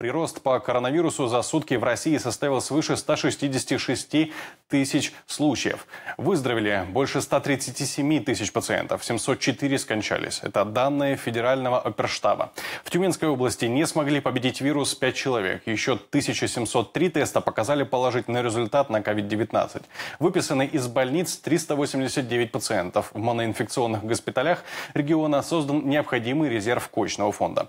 Прирост по коронавирусу за сутки в России составил свыше 166 тысяч случаев. Выздоровели больше 137 тысяч пациентов, 704 скончались. Это данные федерального оперштаба. В Тюменской области не смогли победить вирус 5 человек. Еще 1703 теста показали положительный результат на COVID-19. Выписаны из больниц 389 пациентов. В моноинфекционных госпиталях региона создан необходимый резерв коечного фонда.